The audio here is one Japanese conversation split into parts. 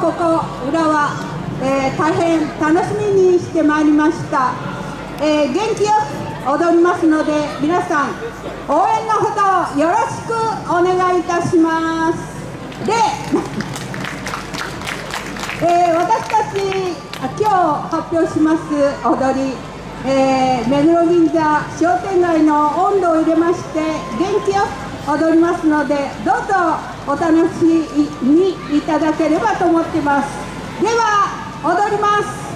ここ浦和、えー、大変楽しみにしてまいりました、えー、元気よく踊りますので皆さん応援のほどよろしくお願いいたします。で、えー、私たち今日発表します踊り、え、目黒銀座商店街の温度を入れまして元気よく踊りますのでどうぞお楽しみいただければと思ってます。では踊ります。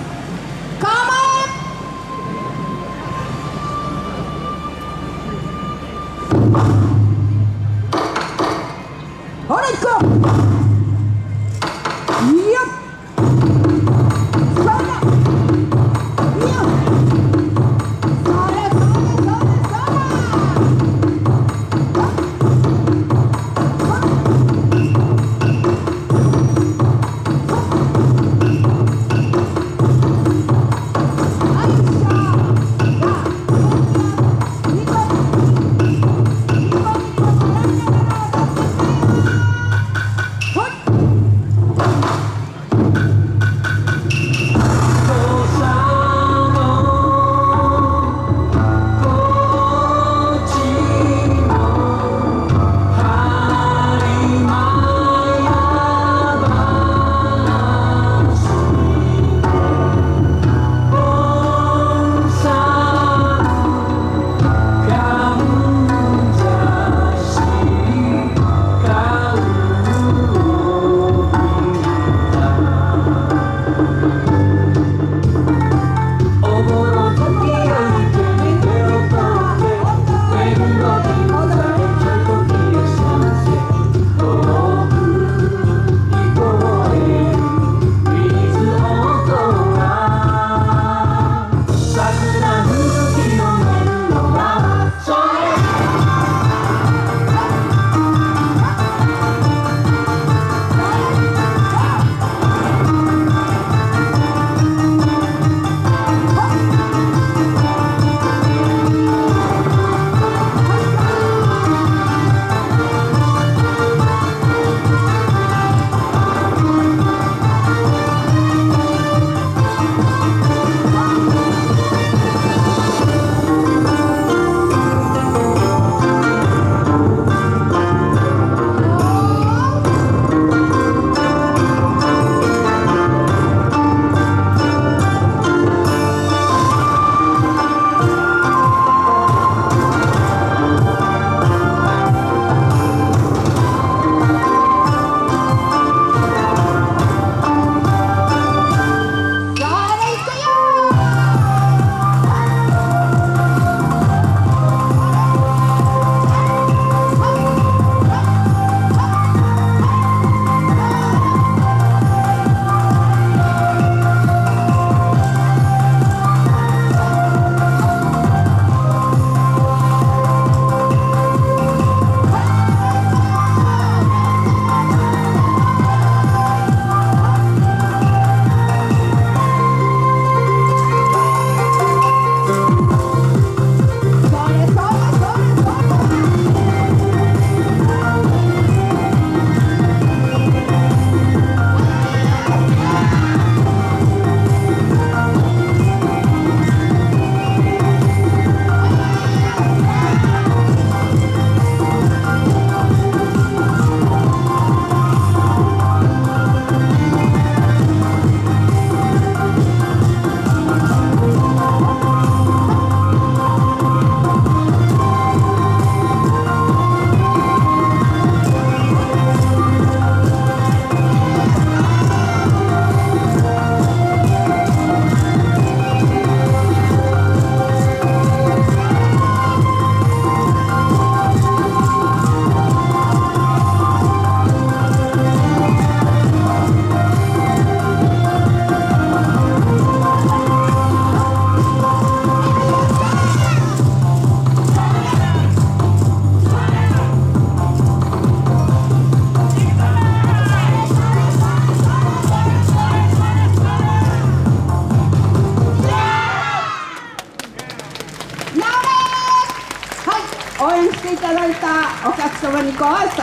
ただいたお客様にご挨拶。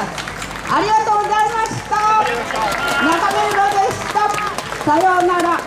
ありがとうございました。中目黒でした。さようなら。